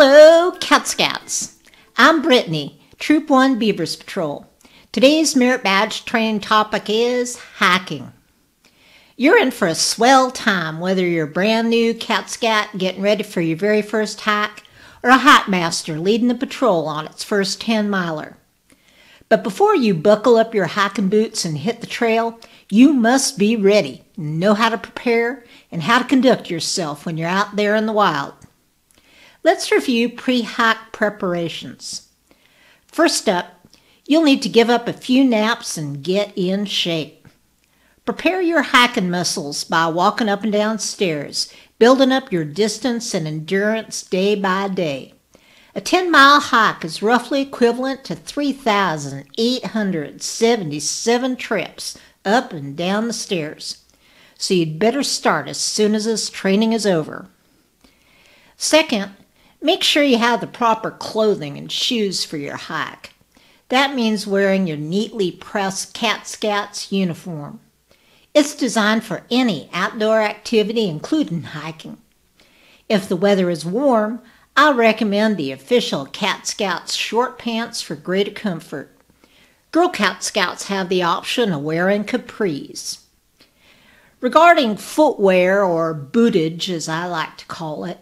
Hello, Cat Scouts. I'm Brittany, Troop 1 Beavers Patrol. Today's Merit Badge training topic is hiking. You're in for a swell time, whether you're a brand new Cat Scout getting ready for your very first hike, or a hike master leading the patrol on its first 10 miler. But before you buckle up your hiking boots and hit the trail, you must be ready, know how to prepare, and how to conduct yourself when you're out there in the wild. Let's review pre hike preparations. First up, you'll need to give up a few naps and get in shape. Prepare your hiking muscles by walking up and down stairs, building up your distance and endurance day by day. A 10 mile hike is roughly equivalent to 3,877 trips up and down the stairs, so you'd better start as soon as this training is over. Second, Make sure you have the proper clothing and shoes for your hike. That means wearing your neatly pressed Cat Scouts uniform. It's designed for any outdoor activity, including hiking. If the weather is warm, I recommend the official Cat Scouts short pants for greater comfort. Girl Cat Scouts have the option of wearing capris. Regarding footwear, or bootage as I like to call it,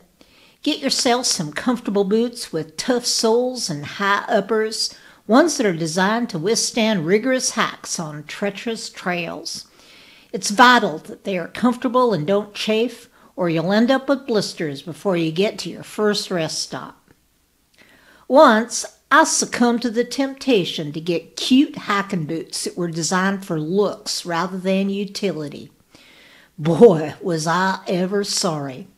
Get yourself some comfortable boots with tough soles and high uppers, ones that are designed to withstand rigorous hikes on treacherous trails. It's vital that they are comfortable and don't chafe, or you'll end up with blisters before you get to your first rest stop. Once, I succumbed to the temptation to get cute hiking boots that were designed for looks rather than utility. Boy, was I ever sorry.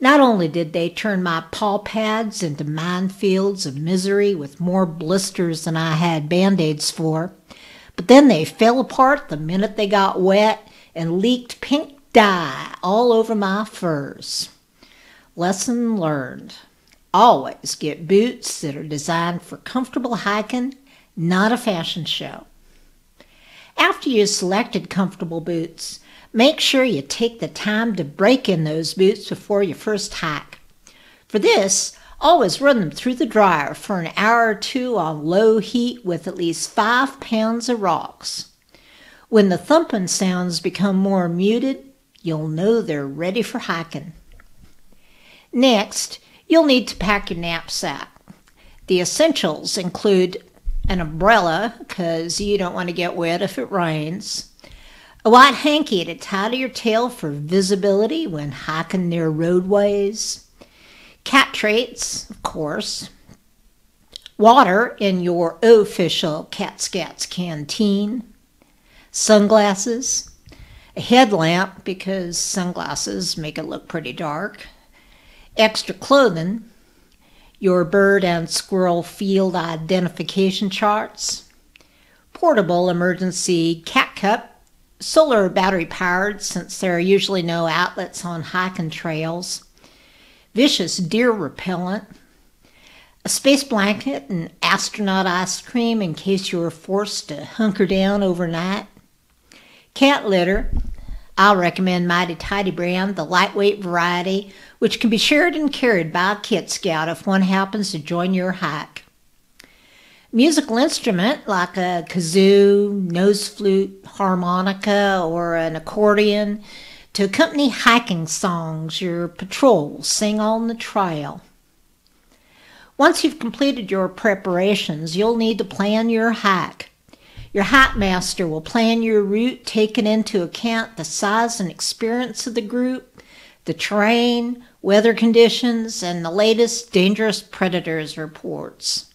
Not only did they turn my paw pads into minefields of misery with more blisters than I had band aids for, but then they fell apart the minute they got wet and leaked pink dye all over my furs. Lesson learned. Always get boots that are designed for comfortable hiking, not a fashion show. After you've selected comfortable boots, Make sure you take the time to break in those boots before your first hike. For this, always run them through the dryer for an hour or two on low heat with at least five pounds of rocks. When the thumping sounds become more muted, you'll know they're ready for hiking. Next, you'll need to pack your knapsack. The essentials include an umbrella because you don't want to get wet if it rains, a white hanky to tie to your tail for visibility when hiking near roadways. Cat traits, of course. Water in your official Cat Scouts canteen. Sunglasses. A headlamp because sunglasses make it look pretty dark. Extra clothing. Your bird and squirrel field identification charts. Portable emergency cat cup solar battery powered since there are usually no outlets on hiking trails, vicious deer repellent, a space blanket and astronaut ice cream in case you are forced to hunker down overnight, cat litter. I'll recommend Mighty Tidy brand, the lightweight variety, which can be shared and carried by a Kit Scout if one happens to join your hike musical instrument like a kazoo, nose flute, harmonica, or an accordion to accompany hiking songs your patrols sing on the trail. Once you've completed your preparations, you'll need to plan your hike. Your hike master will plan your route taking into account the size and experience of the group, the terrain, weather conditions, and the latest dangerous predators reports.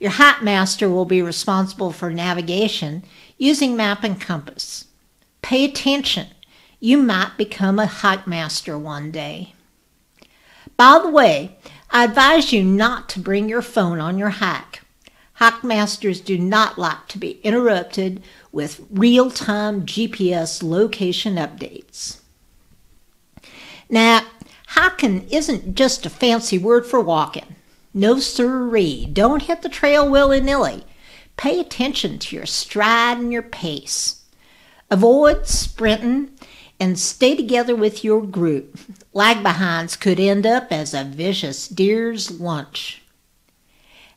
Your hike master will be responsible for navigation using map and compass. Pay attention. You might become a hike master one day. By the way, I advise you not to bring your phone on your hike. Hike masters do not like to be interrupted with real time GPS location updates. Now, hiking isn't just a fancy word for walking. No sirree. Don't hit the trail willy nilly. Pay attention to your stride and your pace. Avoid sprinting and stay together with your group. Lag behinds could end up as a vicious deer's lunch.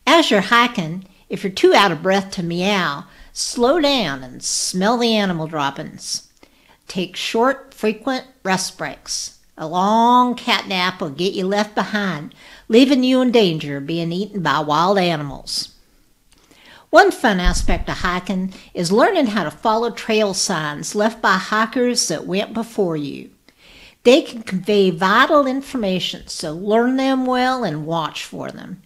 As you're hiking, if you're too out of breath to meow, slow down and smell the animal droppings. Take short, frequent rest breaks. A long cat nap will get you left behind, leaving you in danger of being eaten by wild animals. One fun aspect of hiking is learning how to follow trail signs left by hikers that went before you. They can convey vital information, so learn them well and watch for them.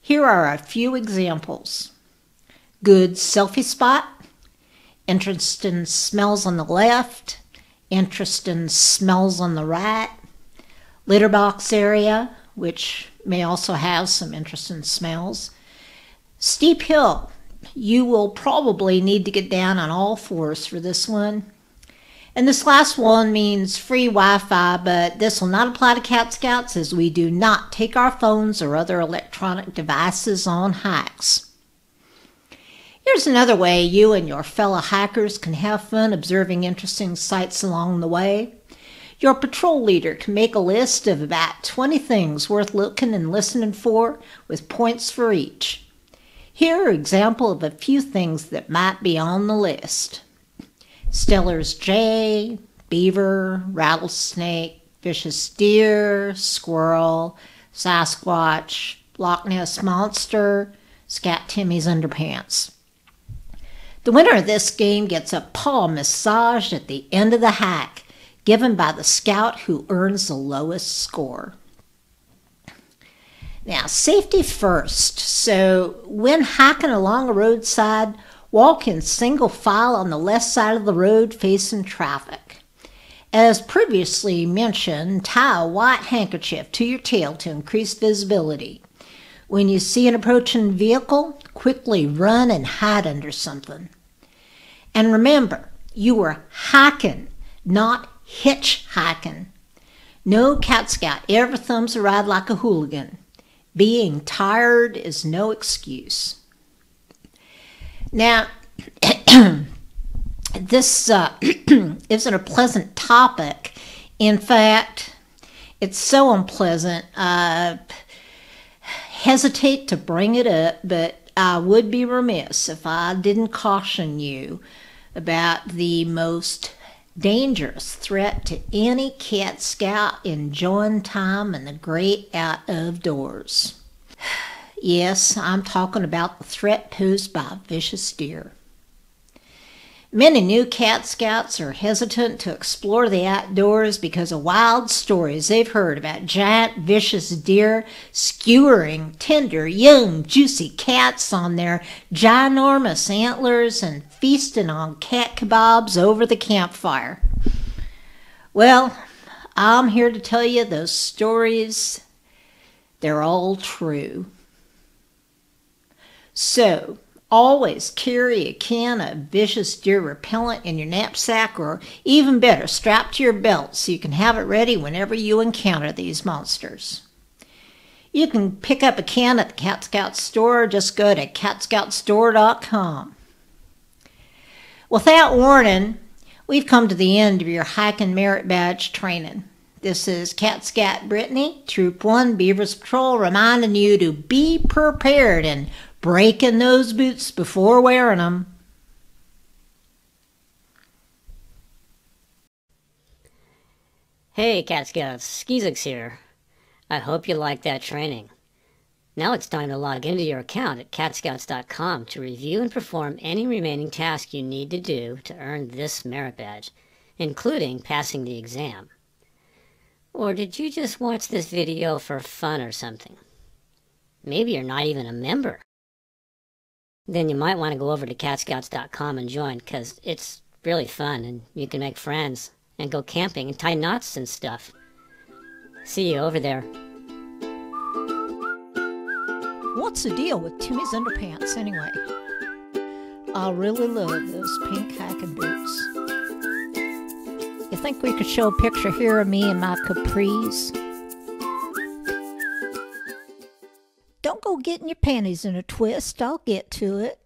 Here are a few examples. Good selfie spot, interesting smells on the left, interesting smells on the right, litter box area, which may also have some interesting smells, steep hill, you will probably need to get down on all fours for this one. And this last one means free Wi Fi, but this will not apply to Cat Scouts as we do not take our phones or other electronic devices on hikes. Here's another way you and your fellow hikers can have fun observing interesting sights along the way. Your patrol leader can make a list of about 20 things worth looking and listening for with points for each. Here are examples of a few things that might be on the list. Steller's jay, beaver, rattlesnake, vicious deer, squirrel, Sasquatch, Loch Ness Monster, Scat Timmy's underpants. The winner of this game gets a paw massage at the end of the hack, given by the scout who earns the lowest score. Now, safety first. So, when hiking along a roadside, walk in single file on the left side of the road facing traffic. As previously mentioned, tie a white handkerchief to your tail to increase visibility. When you see an approaching vehicle, quickly run and hide under something. And remember, you are hiking, not hitchhiking. No Cat Scout ever thumbs a ride like a hooligan. Being tired is no excuse. Now, this uh, isn't a pleasant topic. In fact, it's so unpleasant. I hesitate to bring it up, but I would be remiss if I didn't caution you about the most dangerous threat to any cat scout enjoying time in the great out of doors. Yes, I'm talking about the threat posed by vicious deer. Many new cat scouts are hesitant to explore the outdoors because of wild stories they've heard about giant, vicious deer skewering tender, young, juicy cats on their ginormous antlers and feasting on cat kebabs over the campfire. Well, I'm here to tell you those stories, they're all true. So, Always carry a can of vicious deer repellent in your knapsack, or even better, strap to your belt so you can have it ready whenever you encounter these monsters. You can pick up a can at the Cat Scout store, just go to catscoutstore.com. Without warning, we've come to the end of your hike and merit badge training. This is Cat Scout Brittany, Troop 1 Beavers Patrol, reminding you to be prepared and breaking those boots before wearing them. Hey, Cat Scouts, here. I hope you liked that training. Now it's time to log into your account at catscouts.com to review and perform any remaining tasks you need to do to earn this merit badge, including passing the exam. Or did you just watch this video for fun or something? Maybe you're not even a member then you might want to go over to catscouts.com and join because it's really fun and you can make friends and go camping and tie knots and stuff. See you over there. What's the deal with Timmy's underpants anyway? I really love those pink hiking boots. You think we could show a picture here of me in my capris? Panties in a twist. I'll get to it.